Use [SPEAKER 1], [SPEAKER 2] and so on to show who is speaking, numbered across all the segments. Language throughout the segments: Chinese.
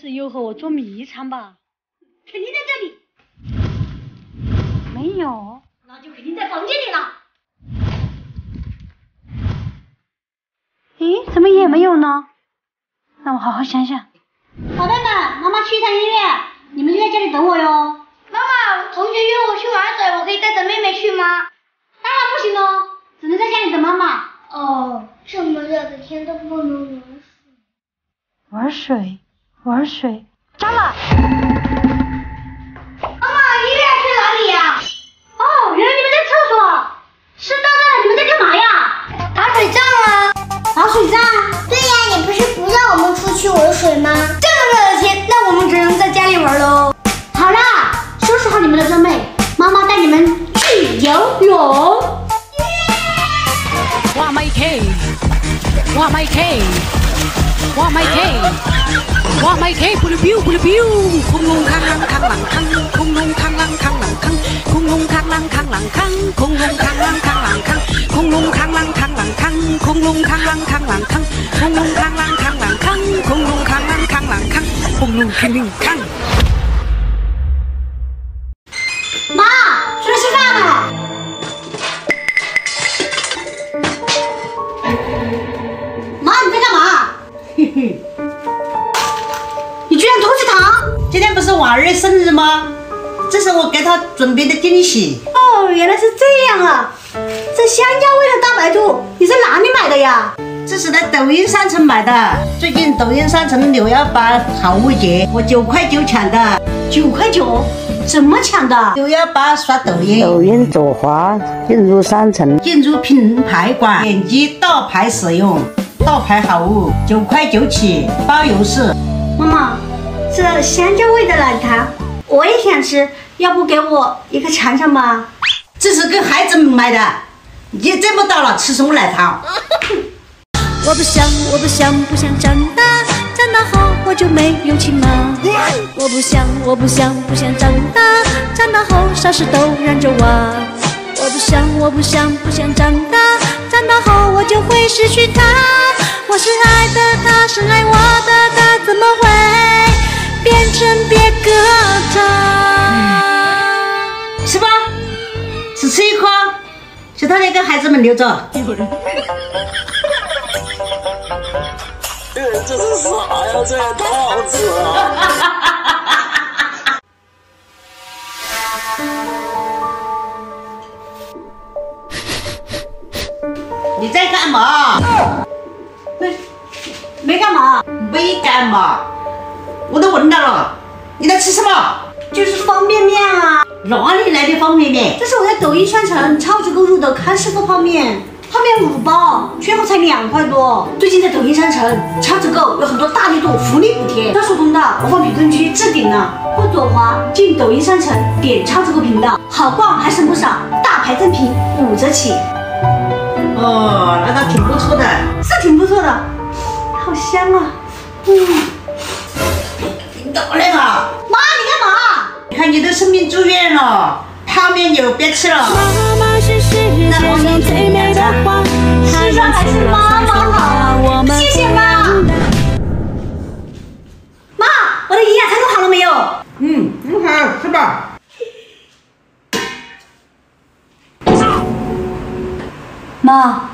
[SPEAKER 1] 是有和我捉迷藏吧？肯定在这里。没有，那就肯定在房间里了。咦，怎么也没有呢？让我好好想想。宝贝们，妈妈去一趟医院，你们就在家里等我哟。妈妈，同学约我去玩水，我可以带着妹妹去吗？当然不行喽，只能在家里等妈妈。
[SPEAKER 2] 哦，这么热的天都不能玩水。
[SPEAKER 1] 玩水，玩水，糟了！妈妈，医院去哪里呀？哦，原来你们在厕所。湿哒哒的，你们在干嘛呀？打水仗啊！打水仗？
[SPEAKER 2] 对呀，你不是不让我们出去玩水吗？
[SPEAKER 1] 这么热的天，那我们只能在家里玩喽。好啦，收拾好你们的装备，妈妈带你们去游泳。哇咪 K，哇咪 K，哇 ว่าไม่เท่ปุลบิวปุลบิวคุงลงข้างหลังข้างหลังข้างคุงลงข้างหลังข้างหลังข้างคุงลงข้างหลังข้างหลังข้างคุงลงข้างหลังข้างหลังข้างคุงลงข้างหลังข้างหลังข้างคุงลงข้างหลังข้างหลังข้างคงลงข้างหลังข้างหลังข้างคงลงข้างหลังข้างหลังข้างคงลงข้างหลังข้าง
[SPEAKER 3] 今天不是婉儿生日吗？这是我给他准备的惊喜。
[SPEAKER 1] 哦，原来是这样啊！这香蕉味的大白兔，你在哪里买的呀？
[SPEAKER 3] 这是在抖音商城买的。最近抖音商城六幺八好物节，我九块九抢的。
[SPEAKER 1] 九块九，怎么抢的？
[SPEAKER 3] 六幺八刷抖音，抖音
[SPEAKER 4] 左滑进入商城，
[SPEAKER 3] 进入品牌馆，点击大牌使用，大牌好物九块九起，包邮是。
[SPEAKER 1] 妈妈，这香蕉味的奶糖我也想吃，要不给我一个尝尝吧？
[SPEAKER 3] 这是给孩子们买的，你这么大了吃什么奶糖？
[SPEAKER 1] 我不想，我不想，不想长大，长大后我就没有亲妈。我不想，我不想，不想长大，长大后啥事都让着娃。我不想，我不想，不想长大，长大后我就会失去他。我是爱的他，是爱我的他，怎么会变成别个他？
[SPEAKER 3] 吃吧，只吃一颗，其他的给孩子们留着。
[SPEAKER 4] 这是啥呀？这也太好吃了！
[SPEAKER 3] 你在干嘛？
[SPEAKER 1] 没没干嘛，
[SPEAKER 3] 没干嘛，我都闻到了。你在吃什么？
[SPEAKER 1] 就是方便面啊。
[SPEAKER 3] 哪里来的方便面？
[SPEAKER 1] 这是我在抖音商城超值购入的康师傅泡面，泡面五包，缺货才两块多。最近在抖音商城超值购有很多大力度福利补贴，专属通道我放评论区置顶了，或左滑进抖音商城点超值购频道，好逛还省不少，大牌赠品五折起，
[SPEAKER 3] 哦，那倒挺不错的。
[SPEAKER 1] 是挺不错的，好香啊！嗯，
[SPEAKER 3] 你倒来吧。
[SPEAKER 1] 妈，你干嘛？
[SPEAKER 3] 你看你都生病住院了，泡面就别吃了。
[SPEAKER 1] 妈妈是世
[SPEAKER 5] 界
[SPEAKER 3] 上最美的
[SPEAKER 1] 花，世上还是妈妈好，谢谢妈。妈，我的营养餐都好了没有？
[SPEAKER 3] 嗯，很好，吃吧。
[SPEAKER 1] 妈，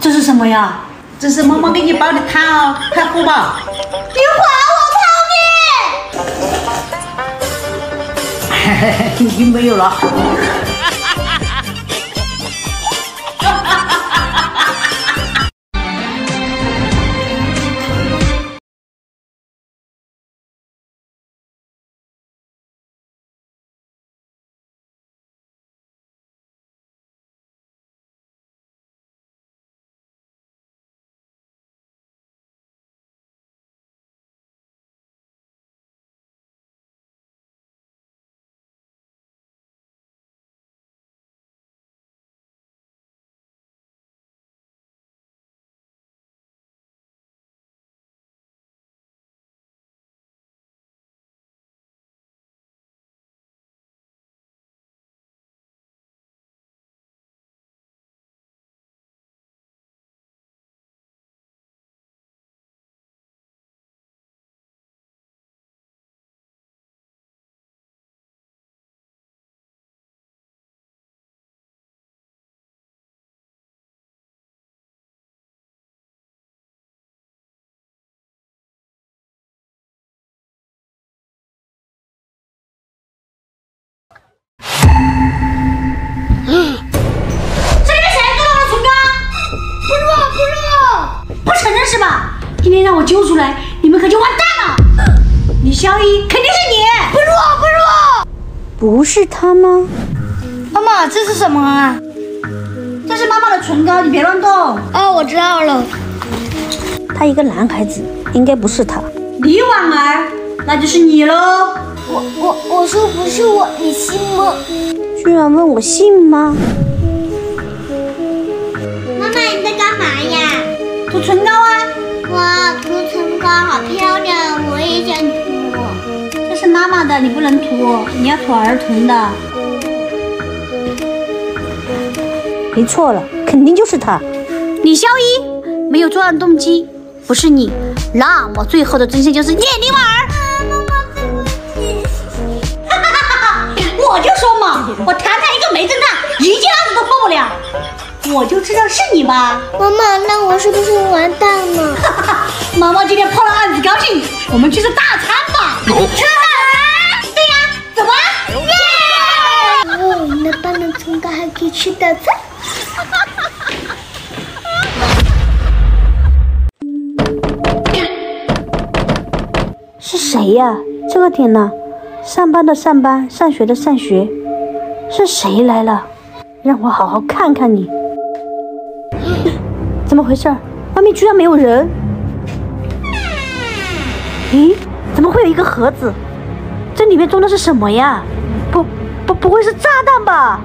[SPEAKER 1] 这是什么呀？
[SPEAKER 3] 这是妈妈给你煲的汤哦，快喝吧。别
[SPEAKER 1] 还
[SPEAKER 3] 已经没有了。
[SPEAKER 1] 小一，肯定是你！不是
[SPEAKER 2] 我，不是我，
[SPEAKER 1] 不是他吗？
[SPEAKER 2] 妈妈，这是什么啊？
[SPEAKER 1] 这是妈妈的唇膏，你别乱动。哦，
[SPEAKER 2] 我知道了。
[SPEAKER 1] 他一个男孩子，应该不是他。李婉儿，那就是你喽。
[SPEAKER 2] 我我我说不是我，你信吗？
[SPEAKER 1] 居然问我信吗？
[SPEAKER 2] 妈妈，你在干嘛呀？
[SPEAKER 1] 涂唇膏啊。
[SPEAKER 2] 哇，涂唇膏好漂。
[SPEAKER 1] 妈妈的，你不能涂，你要涂儿童的。没错了，肯定就是他。李潇一没有作案动机，不是你，那么最后的真相就是你李婉儿。哈哈哈哈！我就说嘛，我堂堂一个没侦探，一件案子都破不了，我就知道是你吧。
[SPEAKER 2] 妈妈，那我是不是完蛋了？
[SPEAKER 1] 哈哈哈！妈妈今天破了案子，高兴，我们去吃大餐吧。吃
[SPEAKER 2] 吃大餐。
[SPEAKER 1] 是谁呀？这个点呢？上班的上班，上学的上学，是谁来了？让我好好看看你。怎么回事？外面居然没有人？咦，怎么会有一个盒子？这里面装的是什么呀？不不，不会是炸弹吧？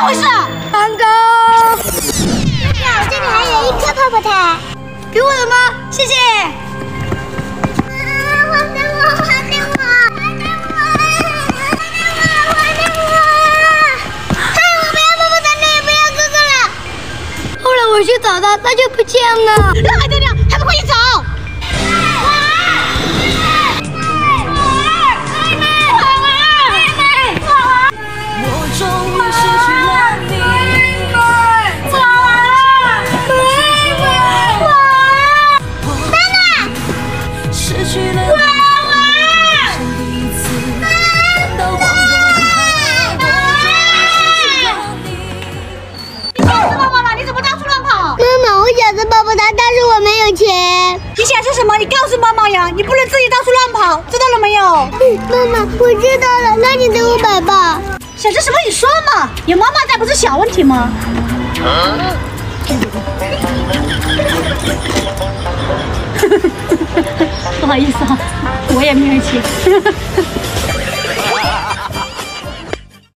[SPEAKER 1] 么回事？
[SPEAKER 2] 蛋糕，我这里还有一颗泡泡糖。给我的吗？
[SPEAKER 1] 谢
[SPEAKER 2] 谢。
[SPEAKER 1] 还
[SPEAKER 2] 给我，还给我，还给我，还给我，还我不要泡泡糖，也不要哥哥了。后来我去找他，他就不见了。
[SPEAKER 1] 你想吃什么？你告诉妈妈呀！你不能自己到处乱跑，知道了没有？嗯，
[SPEAKER 2] 妈妈，我知道了，那你给我买吧。
[SPEAKER 1] 想吃什么你说嘛，有妈妈在不是小问题吗？不好意思啊，我也没有钱。